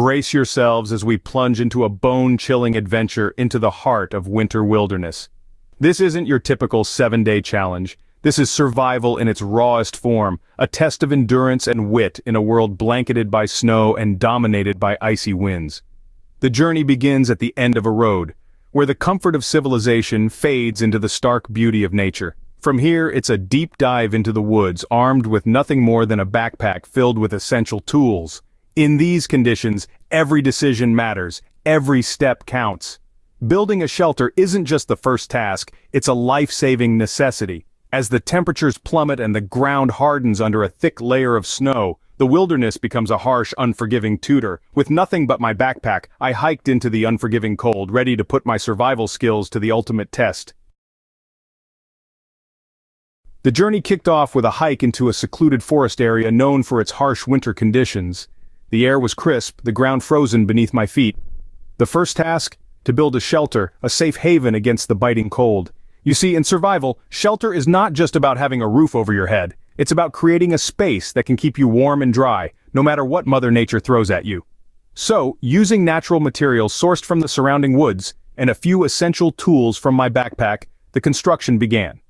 Brace yourselves as we plunge into a bone-chilling adventure into the heart of winter wilderness. This isn't your typical seven-day challenge. This is survival in its rawest form, a test of endurance and wit in a world blanketed by snow and dominated by icy winds. The journey begins at the end of a road, where the comfort of civilization fades into the stark beauty of nature. From here, it's a deep dive into the woods armed with nothing more than a backpack filled with essential tools. In these conditions, every decision matters, every step counts. Building a shelter isn't just the first task, it's a life-saving necessity. As the temperatures plummet and the ground hardens under a thick layer of snow, the wilderness becomes a harsh, unforgiving tutor. With nothing but my backpack, I hiked into the unforgiving cold, ready to put my survival skills to the ultimate test. The journey kicked off with a hike into a secluded forest area known for its harsh winter conditions. The air was crisp, the ground frozen beneath my feet. The first task? To build a shelter, a safe haven against the biting cold. You see, in survival, shelter is not just about having a roof over your head. It's about creating a space that can keep you warm and dry, no matter what Mother Nature throws at you. So, using natural materials sourced from the surrounding woods, and a few essential tools from my backpack, the construction began.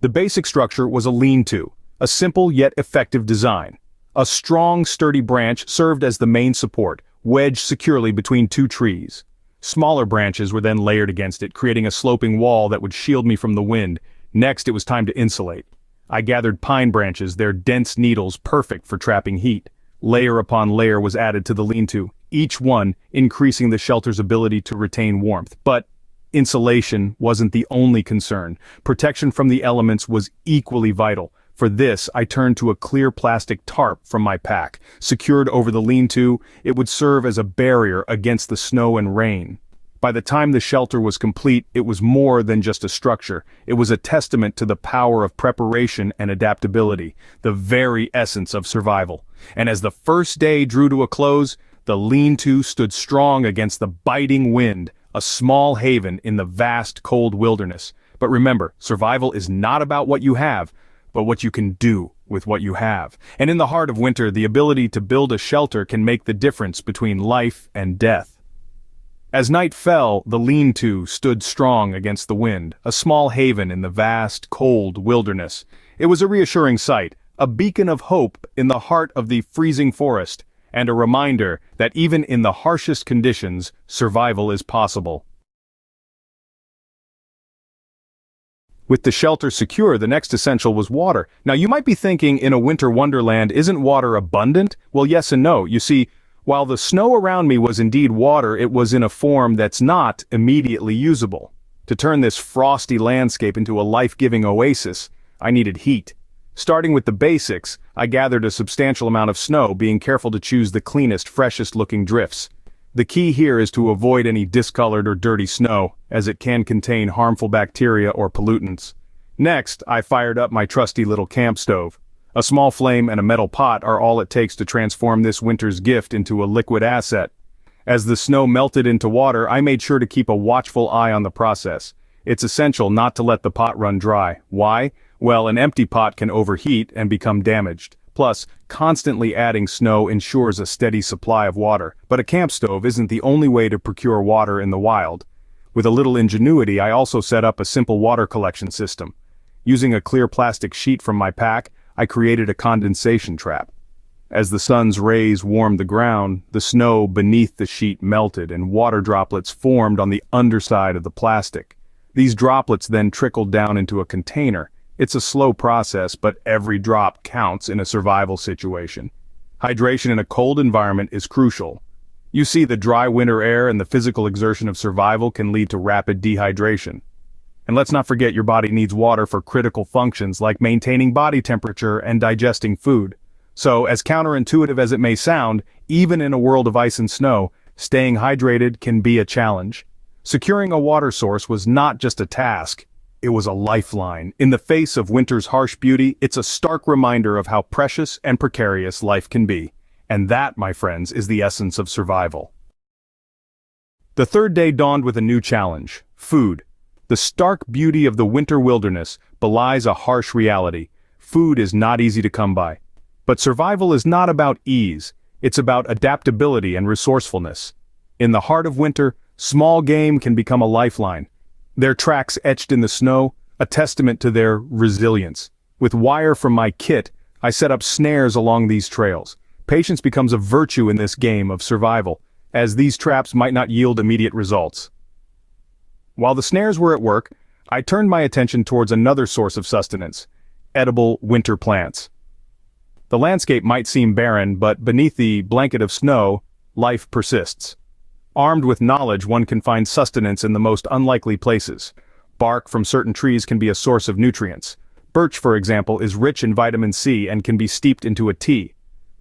The basic structure was a lean-to, a simple yet effective design. A strong, sturdy branch served as the main support, wedged securely between two trees. Smaller branches were then layered against it, creating a sloping wall that would shield me from the wind. Next, it was time to insulate. I gathered pine branches, their dense needles perfect for trapping heat. Layer upon layer was added to the lean-to, each one increasing the shelter's ability to retain warmth. But insulation wasn't the only concern. Protection from the elements was equally vital. For this, I turned to a clear plastic tarp from my pack. Secured over the lean-to, it would serve as a barrier against the snow and rain. By the time the shelter was complete, it was more than just a structure. It was a testament to the power of preparation and adaptability, the very essence of survival. And as the first day drew to a close, the lean-to stood strong against the biting wind, a small haven in the vast cold wilderness. But remember, survival is not about what you have, but what you can do with what you have. And in the heart of winter, the ability to build a shelter can make the difference between life and death. As night fell, the lean-to stood strong against the wind, a small haven in the vast, cold wilderness. It was a reassuring sight, a beacon of hope in the heart of the freezing forest, and a reminder that even in the harshest conditions, survival is possible. With the shelter secure, the next essential was water. Now you might be thinking in a winter wonderland isn't water abundant? Well yes and no. You see, while the snow around me was indeed water, it was in a form that's not immediately usable. To turn this frosty landscape into a life-giving oasis, I needed heat. Starting with the basics, I gathered a substantial amount of snow, being careful to choose the cleanest, freshest-looking drifts. The key here is to avoid any discolored or dirty snow, as it can contain harmful bacteria or pollutants. Next, I fired up my trusty little camp stove. A small flame and a metal pot are all it takes to transform this winter's gift into a liquid asset. As the snow melted into water, I made sure to keep a watchful eye on the process. It's essential not to let the pot run dry. Why? Well, an empty pot can overheat and become damaged. Plus, constantly adding snow ensures a steady supply of water, but a camp stove isn't the only way to procure water in the wild. With a little ingenuity I also set up a simple water collection system. Using a clear plastic sheet from my pack, I created a condensation trap. As the sun's rays warmed the ground, the snow beneath the sheet melted and water droplets formed on the underside of the plastic. These droplets then trickled down into a container, it's a slow process, but every drop counts in a survival situation. Hydration in a cold environment is crucial. You see the dry winter air and the physical exertion of survival can lead to rapid dehydration. And let's not forget your body needs water for critical functions like maintaining body temperature and digesting food. So, as counterintuitive as it may sound, even in a world of ice and snow, staying hydrated can be a challenge. Securing a water source was not just a task, it was a lifeline. In the face of winter's harsh beauty, it's a stark reminder of how precious and precarious life can be. And that, my friends, is the essence of survival. The third day dawned with a new challenge, food. The stark beauty of the winter wilderness belies a harsh reality. Food is not easy to come by. But survival is not about ease. It's about adaptability and resourcefulness. In the heart of winter, small game can become a lifeline. Their tracks etched in the snow, a testament to their resilience. With wire from my kit, I set up snares along these trails. Patience becomes a virtue in this game of survival, as these traps might not yield immediate results. While the snares were at work, I turned my attention towards another source of sustenance, edible winter plants. The landscape might seem barren, but beneath the blanket of snow, life persists. Armed with knowledge one can find sustenance in the most unlikely places. Bark from certain trees can be a source of nutrients. Birch, for example, is rich in vitamin C and can be steeped into a tea.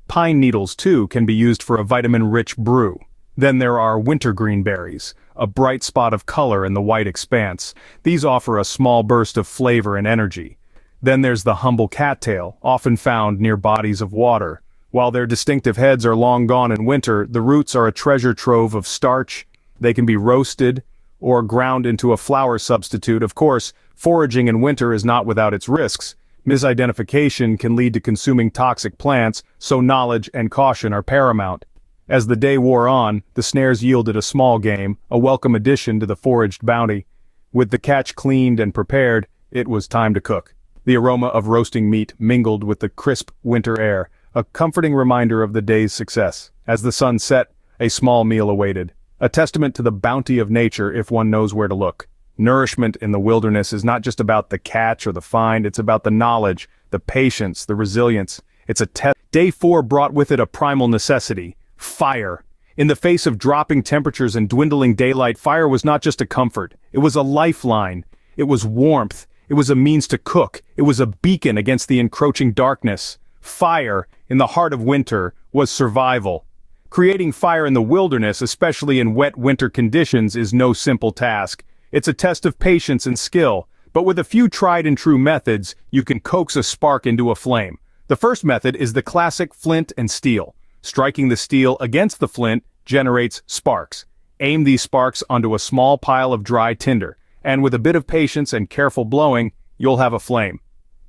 Pine needles, too, can be used for a vitamin-rich brew. Then there are wintergreen berries, a bright spot of color in the white expanse. These offer a small burst of flavor and energy. Then there's the humble cattail, often found near bodies of water. While their distinctive heads are long gone in winter, the roots are a treasure trove of starch. They can be roasted or ground into a flour substitute. Of course, foraging in winter is not without its risks. Misidentification can lead to consuming toxic plants, so knowledge and caution are paramount. As the day wore on, the snares yielded a small game, a welcome addition to the foraged bounty. With the catch cleaned and prepared, it was time to cook. The aroma of roasting meat mingled with the crisp winter air, a comforting reminder of the day's success. As the sun set, a small meal awaited, a testament to the bounty of nature if one knows where to look. Nourishment in the wilderness is not just about the catch or the find, it's about the knowledge, the patience, the resilience. It's a test. Day four brought with it a primal necessity, Fire. In the face of dropping temperatures and dwindling daylight, fire was not just a comfort. It was a lifeline. It was warmth. It was a means to cook. It was a beacon against the encroaching darkness. Fire, in the heart of winter, was survival. Creating fire in the wilderness, especially in wet winter conditions, is no simple task. It's a test of patience and skill, but with a few tried and true methods, you can coax a spark into a flame. The first method is the classic flint and steel. Striking the steel against the flint generates sparks. Aim these sparks onto a small pile of dry tinder, and with a bit of patience and careful blowing, you'll have a flame.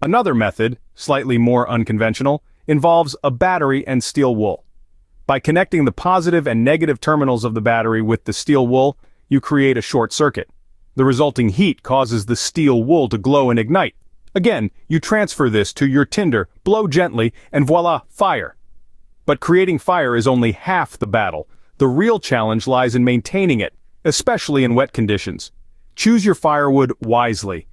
Another method, slightly more unconventional, involves a battery and steel wool. By connecting the positive and negative terminals of the battery with the steel wool, you create a short circuit. The resulting heat causes the steel wool to glow and ignite. Again, you transfer this to your tinder, blow gently, and voila, fire. But creating fire is only half the battle. The real challenge lies in maintaining it, especially in wet conditions. Choose your firewood wisely.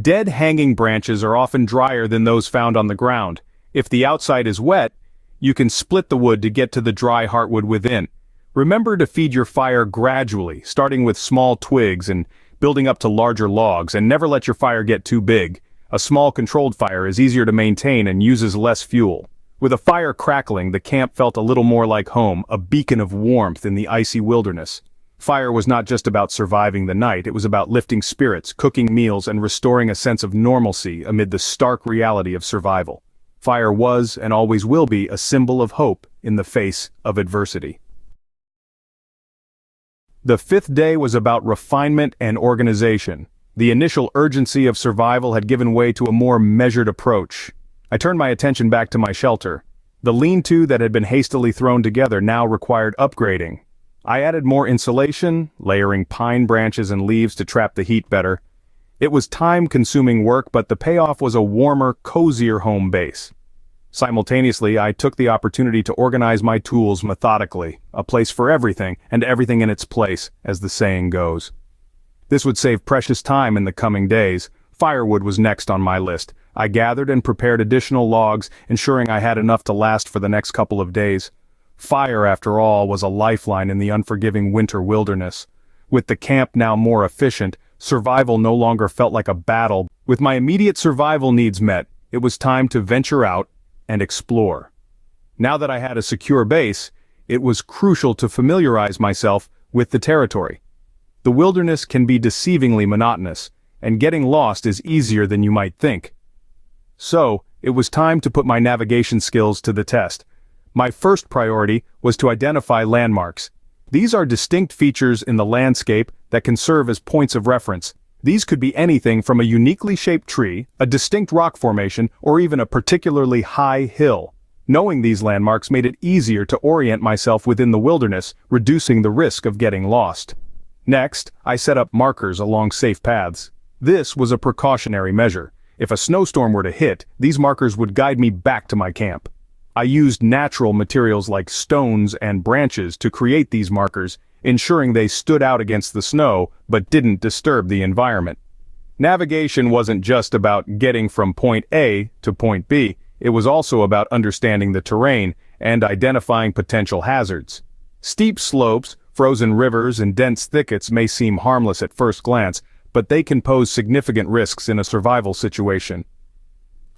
Dead hanging branches are often drier than those found on the ground. If the outside is wet, you can split the wood to get to the dry heartwood within. Remember to feed your fire gradually, starting with small twigs and building up to larger logs, and never let your fire get too big. A small controlled fire is easier to maintain and uses less fuel. With a fire crackling, the camp felt a little more like home, a beacon of warmth in the icy wilderness. Fire was not just about surviving the night, it was about lifting spirits, cooking meals, and restoring a sense of normalcy amid the stark reality of survival. Fire was, and always will be, a symbol of hope in the face of adversity. The fifth day was about refinement and organization. The initial urgency of survival had given way to a more measured approach. I turned my attention back to my shelter. The lean-to that had been hastily thrown together now required upgrading. I added more insulation, layering pine branches and leaves to trap the heat better. It was time-consuming work, but the payoff was a warmer, cozier home base. Simultaneously, I took the opportunity to organize my tools methodically, a place for everything, and everything in its place, as the saying goes. This would save precious time in the coming days. Firewood was next on my list, I gathered and prepared additional logs, ensuring I had enough to last for the next couple of days. Fire, after all, was a lifeline in the unforgiving winter wilderness. With the camp now more efficient, survival no longer felt like a battle. With my immediate survival needs met, it was time to venture out and explore. Now that I had a secure base, it was crucial to familiarize myself with the territory. The wilderness can be deceivingly monotonous, and getting lost is easier than you might think. So, it was time to put my navigation skills to the test. My first priority was to identify landmarks. These are distinct features in the landscape that can serve as points of reference. These could be anything from a uniquely shaped tree, a distinct rock formation, or even a particularly high hill. Knowing these landmarks made it easier to orient myself within the wilderness, reducing the risk of getting lost. Next, I set up markers along safe paths. This was a precautionary measure. If a snowstorm were to hit, these markers would guide me back to my camp. I used natural materials like stones and branches to create these markers, ensuring they stood out against the snow but didn't disturb the environment. Navigation wasn't just about getting from point A to point B, it was also about understanding the terrain and identifying potential hazards. Steep slopes, frozen rivers and dense thickets may seem harmless at first glance, but they can pose significant risks in a survival situation.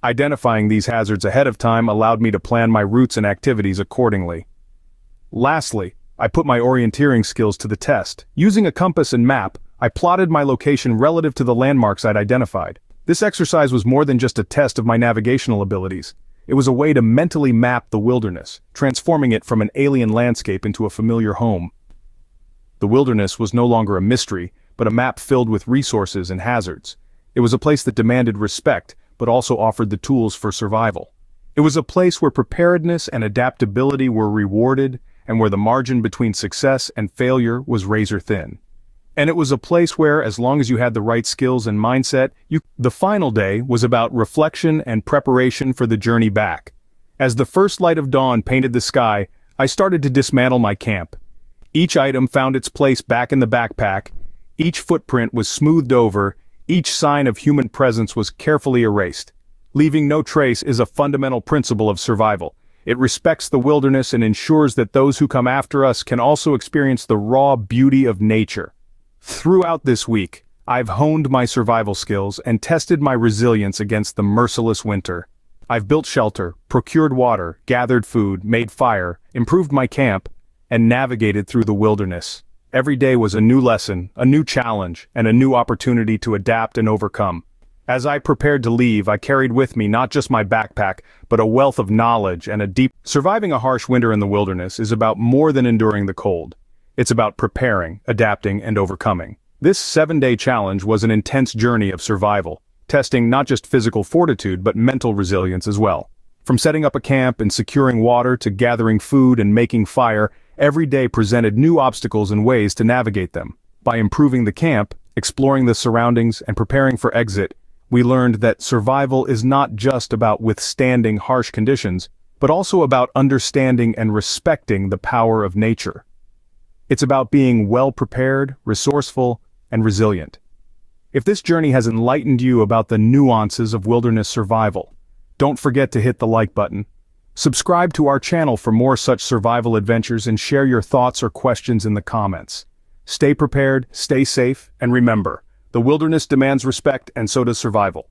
Identifying these hazards ahead of time allowed me to plan my routes and activities accordingly. Lastly, I put my orienteering skills to the test. Using a compass and map, I plotted my location relative to the landmarks I'd identified. This exercise was more than just a test of my navigational abilities. It was a way to mentally map the wilderness, transforming it from an alien landscape into a familiar home. The wilderness was no longer a mystery, but a map filled with resources and hazards. It was a place that demanded respect, but also offered the tools for survival. It was a place where preparedness and adaptability were rewarded, and where the margin between success and failure was razor thin. And it was a place where, as long as you had the right skills and mindset, you, the final day was about reflection and preparation for the journey back. As the first light of dawn painted the sky, I started to dismantle my camp. Each item found its place back in the backpack, each footprint was smoothed over, each sign of human presence was carefully erased. Leaving no trace is a fundamental principle of survival. It respects the wilderness and ensures that those who come after us can also experience the raw beauty of nature. Throughout this week, I've honed my survival skills and tested my resilience against the merciless winter. I've built shelter, procured water, gathered food, made fire, improved my camp, and navigated through the wilderness. Every day was a new lesson, a new challenge, and a new opportunity to adapt and overcome. As I prepared to leave, I carried with me not just my backpack, but a wealth of knowledge and a deep... Surviving a harsh winter in the wilderness is about more than enduring the cold. It's about preparing, adapting, and overcoming. This seven-day challenge was an intense journey of survival, testing not just physical fortitude but mental resilience as well. From setting up a camp and securing water to gathering food and making fire, every day presented new obstacles and ways to navigate them. By improving the camp, exploring the surroundings, and preparing for exit, we learned that survival is not just about withstanding harsh conditions, but also about understanding and respecting the power of nature. It's about being well-prepared, resourceful, and resilient. If this journey has enlightened you about the nuances of wilderness survival, don't forget to hit the like button. Subscribe to our channel for more such survival adventures and share your thoughts or questions in the comments. Stay prepared, stay safe, and remember, the wilderness demands respect and so does survival.